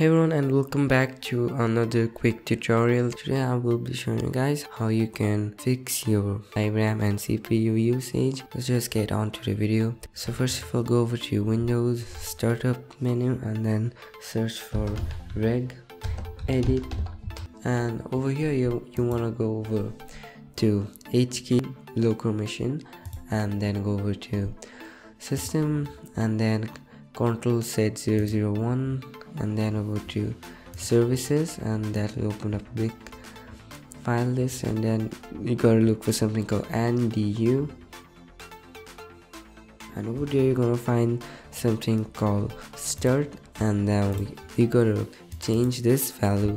Hey everyone and welcome back to another quick tutorial. Today I will be showing you guys how you can fix your RAM and CPU usage. Let's just get on to the video. So first of all go over to Windows startup menu and then search for reg edit and over here you, you want to go over to HKey local machine and then go over to system and then control set 001 and then over to services and that will open up a big file list and then you gotta look for something called ndu and over there you're gonna find something called start and then you gotta change this value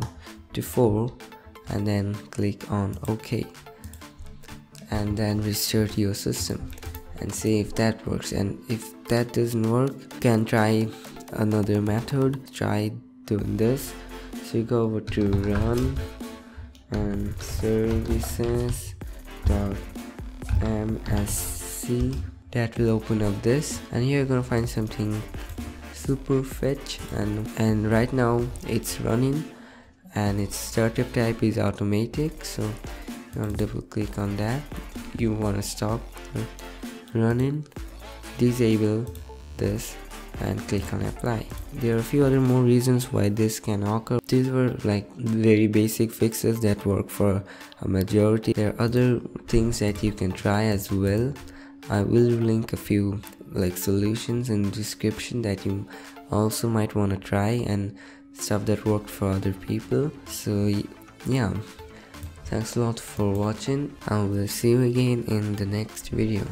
to 4 and then click on ok. And then restart your system and see if that works. And if that doesn't work can try another method. Try doing this. So you go over to run and services dot msc that will open up this. And here you're gonna find something super fetch. And and right now it's running. And its startup type is automatic. So you want to double click on that. You want to stop running disable this and click on apply. There are a few other more reasons why this can occur. These were like very basic fixes that work for a majority. There are other things that you can try as well. I will link a few like solutions in the description that you also might want to try and stuff that worked for other people. So yeah. Thanks a lot for watching. I will see you again in the next video